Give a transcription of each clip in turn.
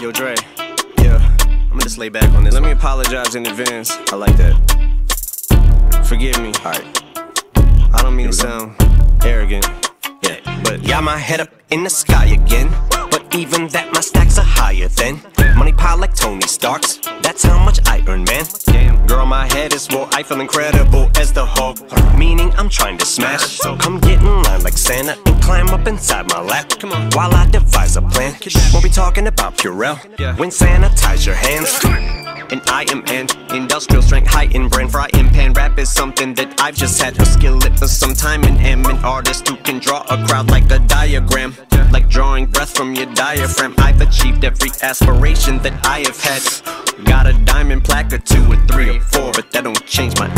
Yo, Dre. Yeah, I'm gonna just lay back on this. Let me apologize in advance. I like that. Forgive me. Alright. I don't mean to sound arrogant. Yeah, but got my head up in the sky again. But even that, my stacks are higher than money pile like Tony Stark's. That's how much I earn, man. Damn, girl, my head is full. I feel incredible as the Hulk. Meaning I'm trying to smash. So come get in line like Santa climb up inside my lap. Come on, while I devise a plan. We'll be talking about Purell. When sanitize your hands and I am an industrial strength, high in brand frying pan. Rap is something that I've just had a skill at for some time and am an artist who can draw a crowd like a diagram. Like drawing breath from your diaphragm. I've achieved every aspiration that I have had. Got a diamond plaque or two or three or four, but that don't change my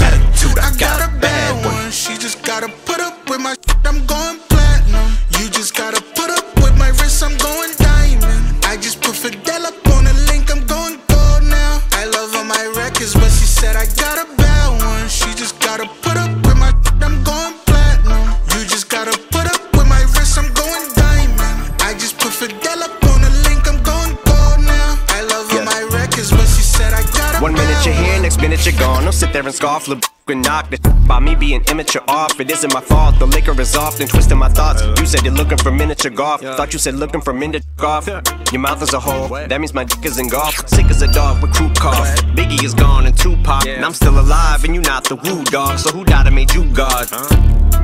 here, one. next minute you're gone. Don't sit there and scoff, look and knock the by me being immature off. It isn't my fault. The liquor is often twisting my thoughts. You said you're looking for miniature golf. Thought you said looking for miniature golf. Your mouth is a hole. That means my dick is in golf. Sick as a dog with crew cough. Biggie is gone and Tupac. And I'm still alive and you not the woo dog. So who died and made you God?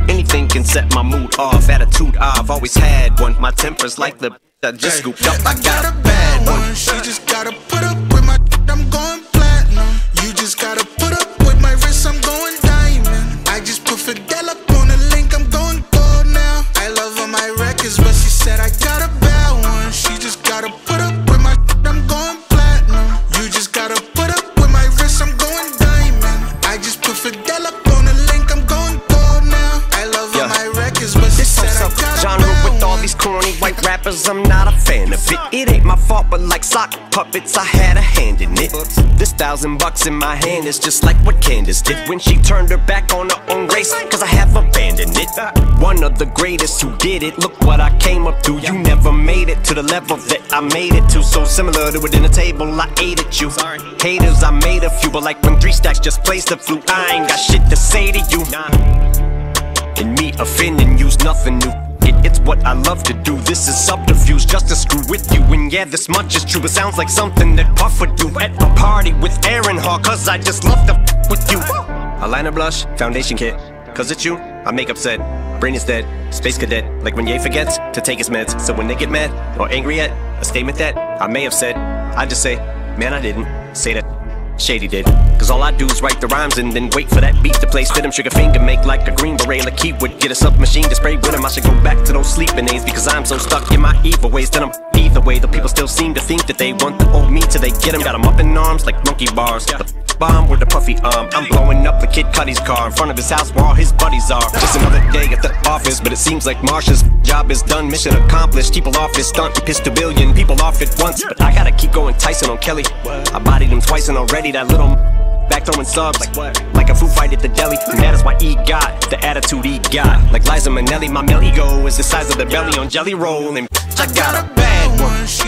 Anything can set my mood off. Attitude I've always had one. My temper's like the I just scooped up. I got a bad one. She just gotta put up just up on a link, I'm going gold now. I love Yeah. my records, but This said some got genre with all these corny white rappers, I'm not a fan of it. It ain't my fault, but like sock puppets, I had a hand in it. This thousand bucks in my hand is just like what Candace did when she turned her back on her own race, cause I have abandoned it. One of the greatest who did it, look what I came up through. You never made it to the level that I made it to, so similar to a dinner table, I ate at you. Haters, I made a few, but like when three stacks just plays the flute, I ain't got shit to say to you. And me offending you's nothing new. It's what I love to do. This is subterfuge just to screw with you. And yeah, this much is true. It sounds like something that Puff would do at a party with Aaron Hall. Cause I just love to f- with you. Eyeliner blush, foundation kit. Cause it's you, I make upset. Brain is dead, space cadet. Like when Ye forgets to take his meds. So when they get mad or angry at a statement that I may have said, I just say, man, I didn't say that. Shady did. Cause all I do is write the rhymes and then wait for that beat to play. Spit 'em, trigger finger, make like a green beret. Like he would get a sub machine to spray with him. I should go back to those sleeping days because I'm so stuck in my evil ways. Then I'm either way. The people still seem to think that they want the old me till they get him. Got 'em up in arms like monkey bars. Bomb with a puffy arm. I'm blowing up the kid Cudi's car in front of his house where all his buddies are. Just another day at the office, but it seems like Marshall's job is done. Mission accomplished. People off his stunt. Pissed a billion people off at once. But I gotta keep going Tyson on Kelly. I bodied him twice and already that little. Back throwing subs like, what? like a food fight at the deli. And that is why E got the attitude he got. Like Liza Minnelli, my male ego is the size of the belly on Jelly Roll. And I got a bad one. She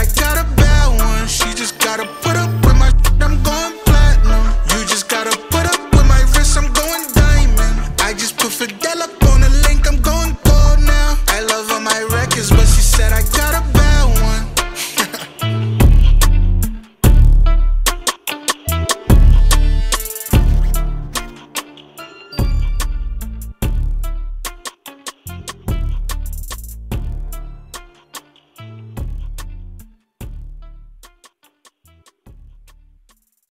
I got a bad one. She just gotta put up with my shit, I'm going platinum. You just gotta put up with my wrist, I'm going diamond. I just put Fidel up